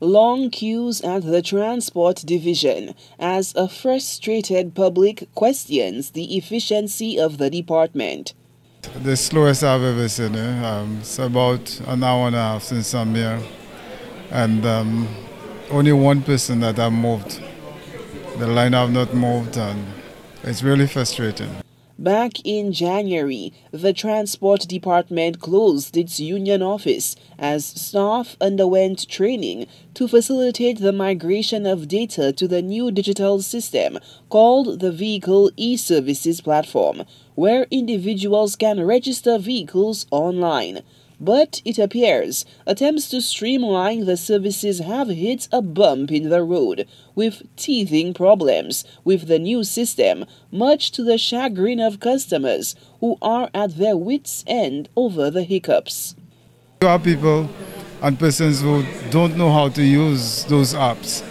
long queues at the Transport Division as a frustrated public questions the efficiency of the department. The slowest I've ever seen it. Um, it's about an hour and a half since I'm here. And um, only one person that I've moved. The line have not moved and it's really frustrating. Back in January, the Transport Department closed its union office as staff underwent training to facilitate the migration of data to the new digital system called the Vehicle e-Services Platform, where individuals can register vehicles online. But it appears attempts to streamline the services have hit a bump in the road, with teething problems with the new system, much to the chagrin of customers who are at their wits' end over the hiccups. There are people and persons who don't know how to use those apps,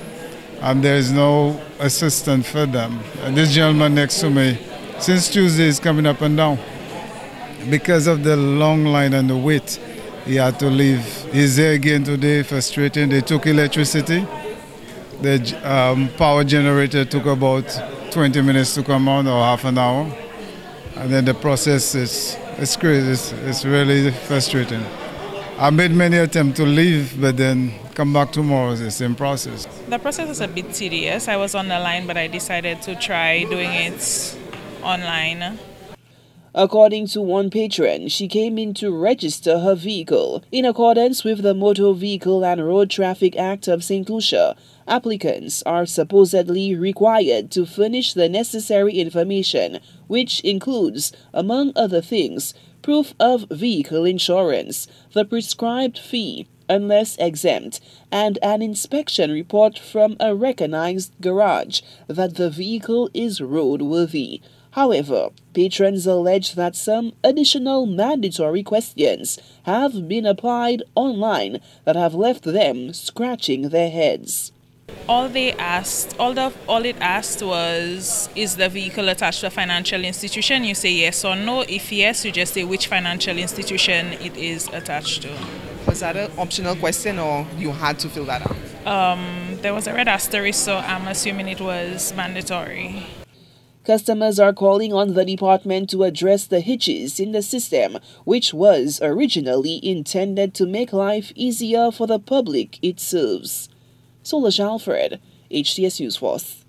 and there is no assistant for them. And this gentleman next to me, since Tuesday, is coming up and down because of the long line and the wait, he had to leave. He's there again today, frustrating. They took electricity. The um, power generator took about 20 minutes to come on or half an hour. And then the process is it's crazy. It's, it's really frustrating. I made many attempts to leave, but then come back tomorrow. It's the same process. The process is a bit tedious. I was on the line, but I decided to try doing it online. According to one patron, she came in to register her vehicle. In accordance with the Motor Vehicle and Road Traffic Act of St. Lucia, applicants are supposedly required to furnish the necessary information, which includes, among other things, proof of vehicle insurance, the prescribed fee, unless exempt, and an inspection report from a recognized garage that the vehicle is roadworthy. However, patrons allege that some additional mandatory questions have been applied online that have left them scratching their heads. All they asked, all the all it asked was, is the vehicle attached to a financial institution? You say yes or no. If yes, you just say which financial institution it is attached to. Was that an optional question or you had to fill that out? Um, there was a red asterisk, so I'm assuming it was mandatory. Customers are calling on the department to address the hitches in the system, which was originally intended to make life easier for the public it serves. Solange Alfred, HTS News Force.